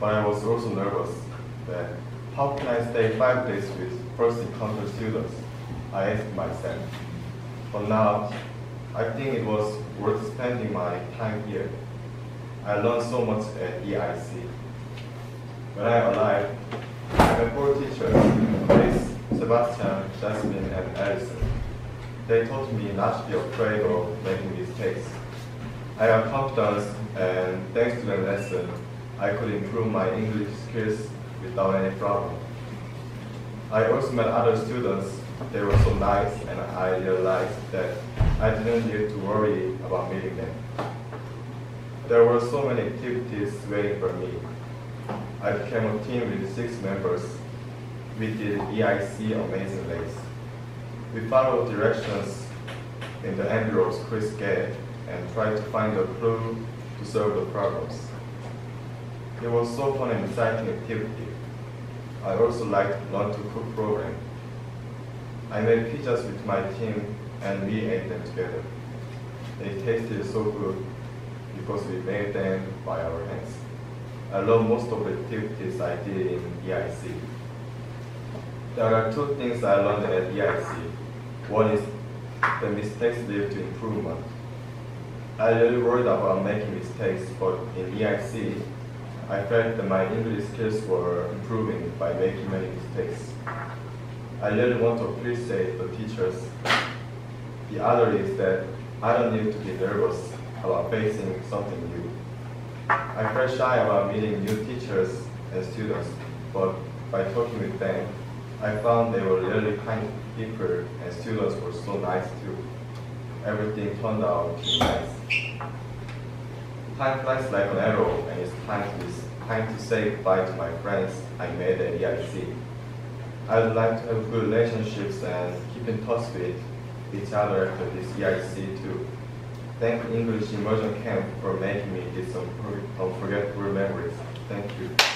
but I was also nervous that how can I stay five days with first encounter students? I asked myself. But now, I think it was worth spending my time here. I learned so much at EIC. When I arrived, I met four teachers, Chris, Sebastian, Jasmine, and Alison. They taught me not to be afraid of making mistakes. I have confidence, and thanks to their lesson, I could improve my English skills without any problem. I also met other students. They were so nice, and I realized that I didn't need to worry about meeting them. There were so many activities waiting for me. I became a team with six members. We did EIC Amazing Race. We followed directions in the envelopes Chris gave and tried to find a clue to solve the problems. It was so fun and exciting activity. I also liked learn to cook program. I made pizzas with my team and we ate them together. They tasted so good because we made them by our hands. I love most of the activities I did in EIC. There are two things I learned at EIC. One is the mistakes lead to improvement. I really worried about making mistakes, but in EIC, I felt that my English skills were improving by making many mistakes. I really want to appreciate the teachers. The other is that I don't need to be nervous about facing something new. I felt shy about meeting new teachers and students, but by talking with them, I found they were really kind people and students were so nice too. Everything turned out nice. Time flies like an arrow, and it's time to, time to say goodbye to my friends I made at EIC. I'd like to have good relationships and keep in touch with each other after this EIC too. Thank English Immersion Camp for making me these unforgettable memories. Thank you.